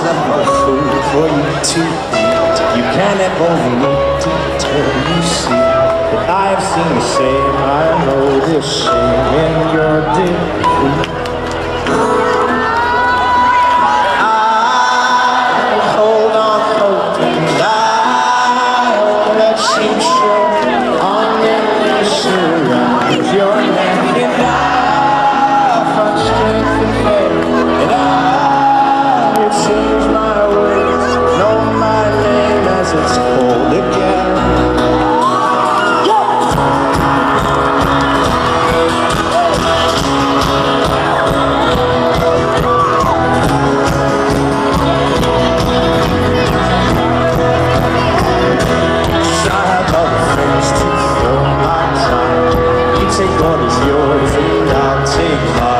left no food for you to eat. You can't have only need to tell you see that I have seen the same. I know this shame in your defeat. it's cold again. Take what is yours and I'll take mine.